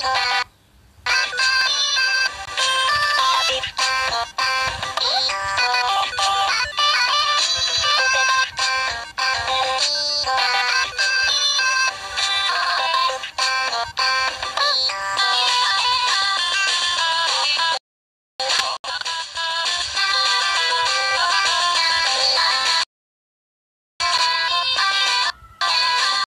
した